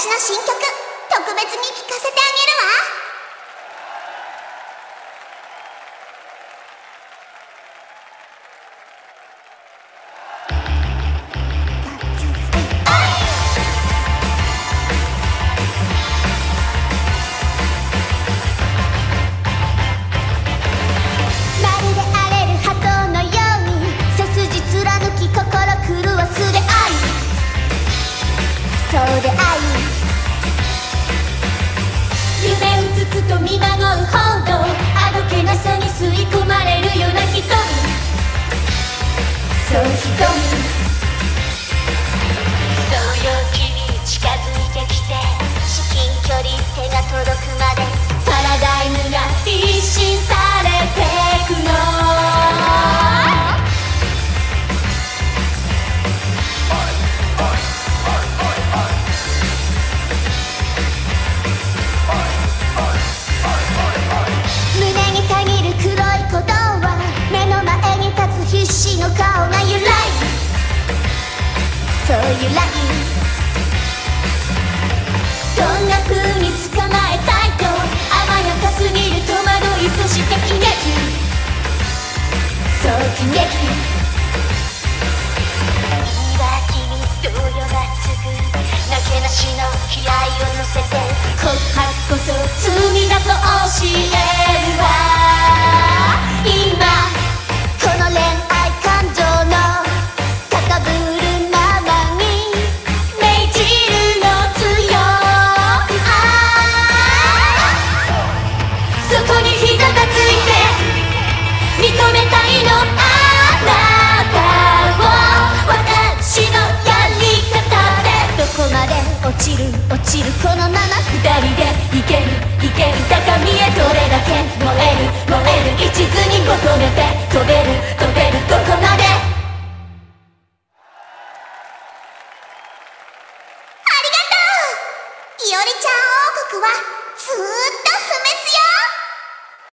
私の新曲特別に聴かせてあげるわ。seus caminhos. そういうライン。どんな風に捕まえたいと甘やかすぎる戸惑いそして喜劇。そう喜劇。おりちゃん王国はずーっと不滅よ。